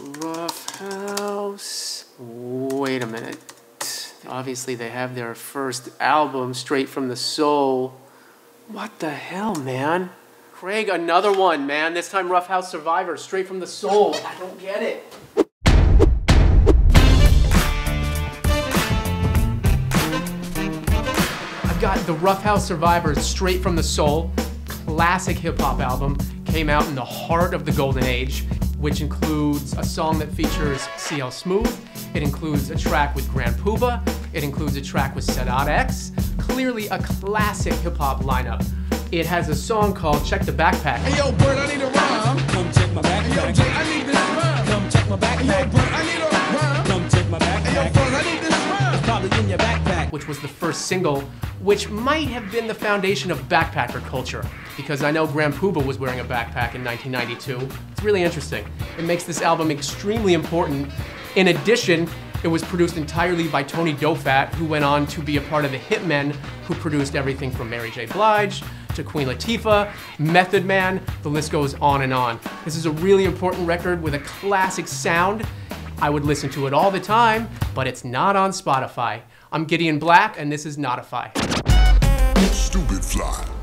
Rough House. Wait a minute. Obviously, they have their first album, Straight from the Soul. What the hell, man? Craig, another one, man. This time, Rough House Survivor, Straight from the Soul. I don't get it. I've got the Rough House Survivers, Straight from the Soul. Classic hip hop album. Came out in the heart of the golden age, which includes a song that features CL Smooth. It includes a track with Grand Puba. It includes a track with Sadat X. Clearly a classic hip hop lineup. It has a song called Check the Backpack. Hey yo, Bird, I need a rhyme. Come check my Hey yo. Jay, I need this rhyme. Come check my Hey yo, backpack. Bird, I need a rhyme. Which was the first single, which might have been the foundation of backpacker culture, because I know Grand Puba was wearing a backpack in 1992. It's really interesting. It makes this album extremely important. In addition, it was produced entirely by Tony Dofat, who went on to be a part of the Hitmen, who produced everything from Mary J. Blige to Queen Latifah, Method Man, the list goes on and on. This is a really important record with a classic sound. I would listen to it all the time, but it's not on Spotify. I'm Gideon Black, and this is Nottify. Stupid fly.